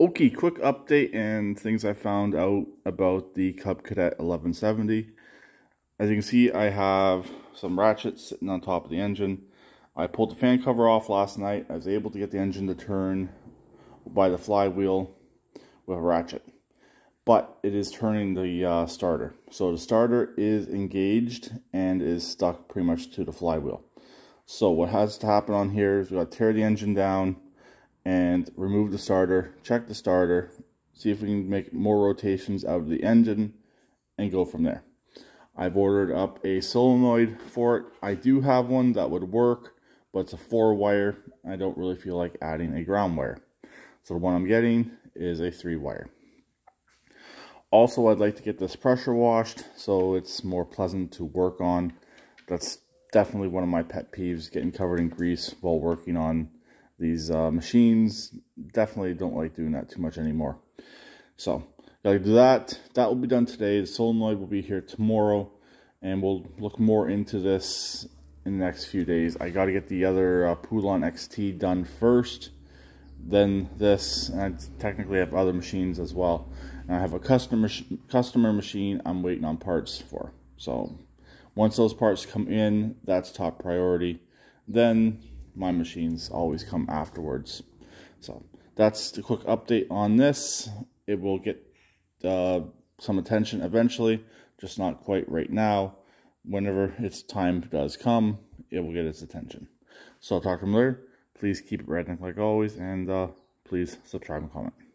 Okay, quick update and things I found out about the Cub Cadet 1170. As you can see, I have some ratchets sitting on top of the engine. I pulled the fan cover off last night. I was able to get the engine to turn by the flywheel with a ratchet. But it is turning the uh, starter. So the starter is engaged and is stuck pretty much to the flywheel. So what has to happen on here is we got to tear the engine down, and remove the starter, check the starter, see if we can make more rotations out of the engine and go from there. I've ordered up a solenoid for it. I do have one that would work, but it's a four wire. I don't really feel like adding a ground wire. So the one I'm getting is a three wire. Also, I'd like to get this pressure washed so it's more pleasant to work on. That's definitely one of my pet peeves, getting covered in grease while working on these uh, machines definitely don't like doing that too much anymore. So, gotta do that. That will be done today. The solenoid will be here tomorrow, and we'll look more into this in the next few days. I gotta get the other uh, Poulan XT done first, then this, and I technically have other machines as well. And I have a customer customer machine I'm waiting on parts for. So, once those parts come in, that's top priority. Then my machines always come afterwards. So that's the quick update on this. It will get uh, some attention eventually, just not quite right now. Whenever its time does come, it will get its attention. So I'll talk to you later. Please keep it redneck like always, and uh, please subscribe and comment.